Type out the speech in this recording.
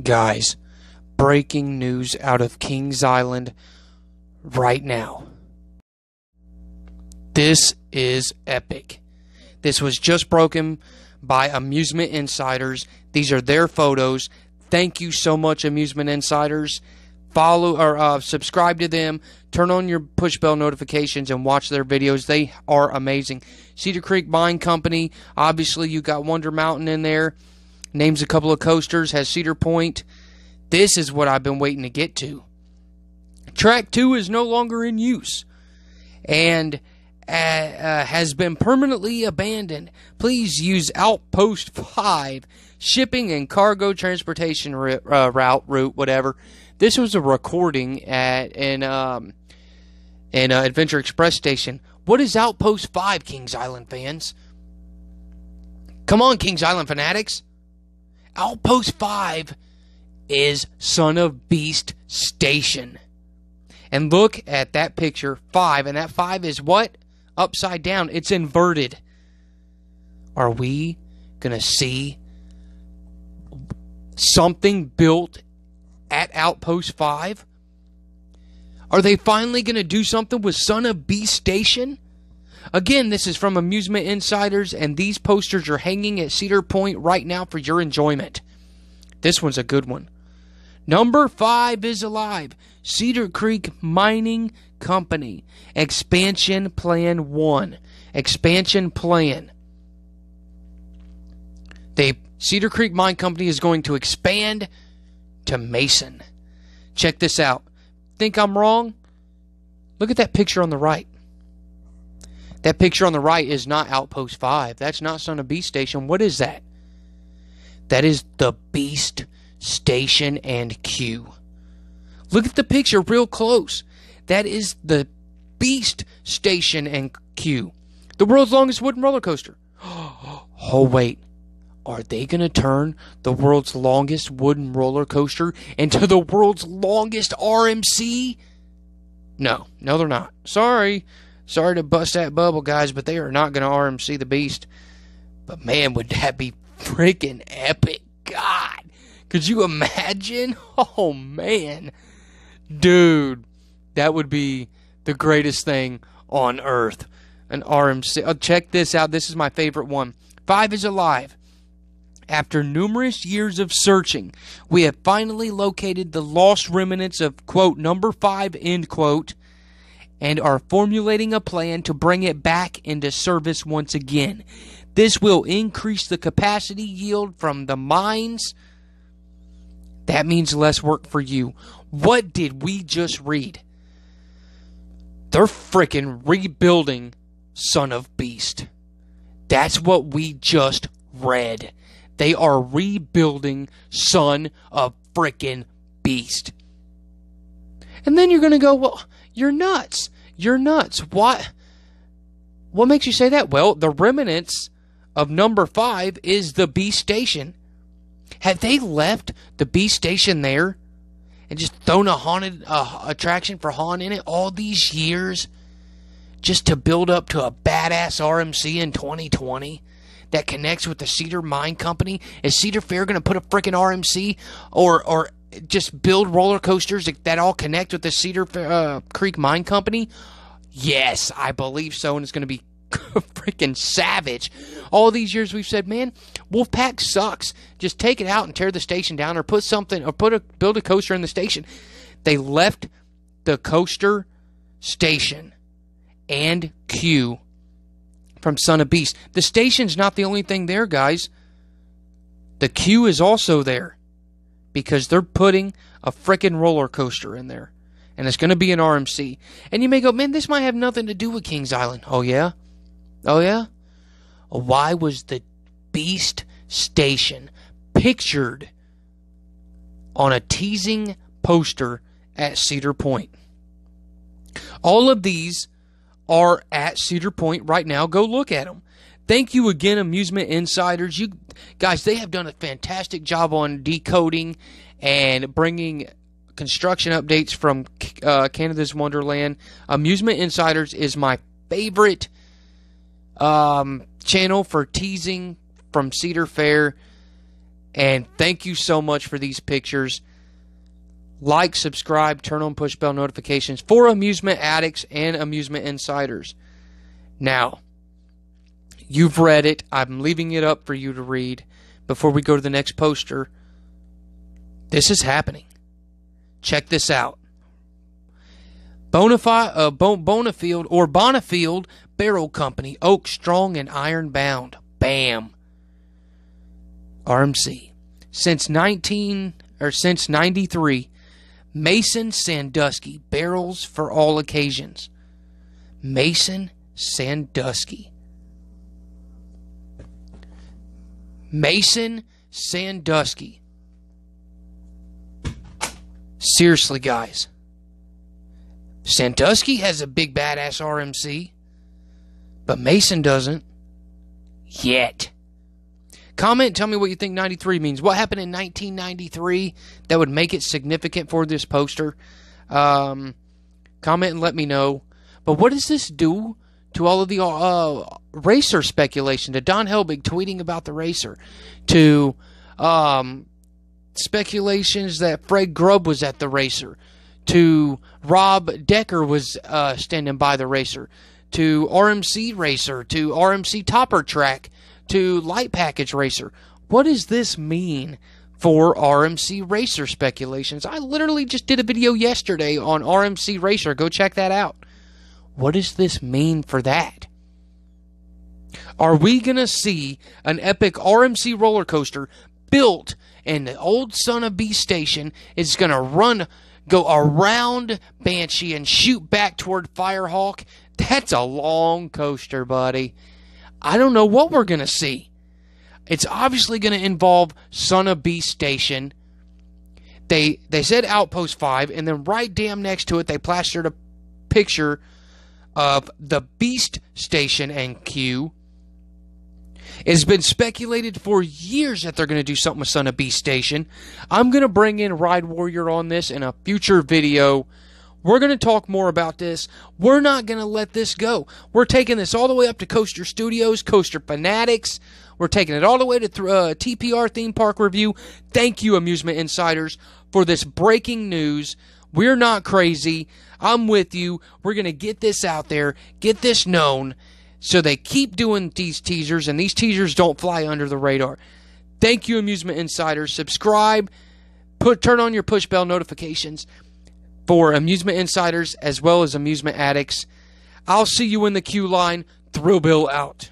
Guys, breaking news out of Kings Island right now. This is epic. This was just broken by Amusement Insiders. These are their photos. Thank you so much, Amusement Insiders. Follow or uh, subscribe to them. Turn on your push bell notifications and watch their videos. They are amazing. Cedar Creek Mine Company. Obviously, you got Wonder Mountain in there. Names a couple of coasters. Has Cedar Point. This is what I've been waiting to get to. Track 2 is no longer in use and uh, uh, has been permanently abandoned. Please use Outpost 5 shipping and cargo transportation ri- uh, route, route, whatever. This was a recording at an um, an uh, Adventure Express station. What is Outpost 5, Kings Island fans? Come on, Kings Island fanatics. Outpost 5 is Son of Beast Station. And look at that picture, 5, and that 5 is what? Upside down. It's inverted. Are we going to see something built at Outpost 5? Are they finally going to do something with Son of Beast Station? Again, this is from Amusement Insiders, and these posters are hanging at Cedar Point right now for your enjoyment. This one's a good one. Number five is alive. Cedar Creek Mining Company. Expansion Plan 1. Expansion Plan. They Cedar Creek Mine Company is going to expand to Mason. Check this out. Think I'm wrong? Look at that picture on the right. That picture on the right is not Outpost 5. That's not Son of Beast Station. What is that? That is the Beast Station and queue. Look at the picture real close. That is the Beast Station and queue. The world's longest wooden roller coaster. Oh, wait. Are they going to turn the world's longest wooden roller coaster into the world's longest RMC? No, no, they're not. Sorry. Sorry to bust that bubble, guys, but they are not going to RMC the Beast. But man, would that be freaking epic. God. Could you imagine? Oh, man. Dude, that would be the greatest thing on earth. An RMC. Oh, check this out. This is my favorite one. Five is alive. After numerous years of searching, we have finally located the lost remnants of, quote, number five, end quote, and are formulating a plan to bring it back into service once again. This will increase the capacity yield from the mines. That means less work for you. What did we just read? They're freaking rebuilding Son of Beast. That's what we just read. They are rebuilding Son of freaking Beast. And then you're going to go, well, you're nuts. You're nuts. What? What makes you say that? Well, the remnants of number five is the Beast Station. Have they left the Beast Station there and just thrown a haunted uh, attraction for Han in it all these years just to build up to a badass RMC in 2020? that connects with the Cedar Mine Company? Is Cedar Fair going to put a freaking RMC or or just build roller coasters that, all connect with the Cedar uh, Creek Mine Company? Yes, I believe so, and it's going to be freaking savage. All these years we've said, man, Wolfpack sucks. Just take it out and tear the station down, or put something, or put a build a coaster in the station. They left the coaster station and queue from Son of Beast. The station's not the only thing there, guys. The queue is also there because they're putting a frickin' roller coaster in there. And it's going to be an RMC. And you may go, man, this might have nothing to do with Kings Island. Oh, yeah? Oh, yeah? Why was the Beast Station pictured on a teasing poster at Cedar Point? All of these are at Cedar Point right now. Go look at them. Thank you again, Amusement Insiders. You guys, they have done a fantastic job on decoding and bringing construction updates from uh, Canada's Wonderland. Amusement Insiders is my favorite um, channel for teasing from Cedar Fair. And thank you so much for these pictures. Like, subscribe, turn on push bell notifications for amusement addicts and amusement insiders. Now, you've read it. I'm leaving it up for you to read before we go to the next poster. This is happening. Check this out. Bonafide, uh, Bonafield or Bonifield Barrel Company, oak strong and iron bound. Bam. RMC. Since 19 or since 93, Mason Sandusky barrels for all occasions. Mason Sandusky. Mason Sandusky. Seriously, guys. Sandusky has a big badass RMC, but Mason doesn't. Yet. Comment, tell me what you think 93 means. What happened in 1993 that would make it significant for this poster? Um, comment and let me know. But what does this do to all of the uh, racer speculation? To Don Helbig tweeting about the racer, to um, speculations that Fred Grubb was at the racer, to Rob Decker was uh, standing by the racer, to RMC Racer, to RMC Topper Track, to Light Package Racer. What does this mean for RMC Racer speculations? I literally just did a video yesterday on RMC Racer. Go check that out. What does this mean for that? Are we going to see an epic RMC roller coaster built and the old son of Beast station is going to run, go around Banshee and shoot back toward Firehawk? That's a long coaster, buddy. I don't know what we're going to see. It's obviously going to involve Son of Beast Station. They they said Outpost 5 and then right damn next to it they plastered a picture of the Beast Station and queue. It's been speculated for years that they're going to do something with Son of Beast Station. I'm going to bring in Ride Warrior on this in a future video we're going to talk more about this. We're not going to let this go. We're taking this all the way up to Coaster Studios, Coaster Fanatics. We're taking it all the way to uh, TPR Theme Park Review. Thank you, Amusement Insiders, for this breaking news. We're not crazy. I'm with you. We're going to get this out there, get this known, so they keep doing these teasers, and these teasers don't fly under the radar. Thank you, Amusement Insiders. Subscribe, put turn on your push bell notifications for amusement insiders as well as amusement addicts. I'll see you in the queue line. Thrill Bill out.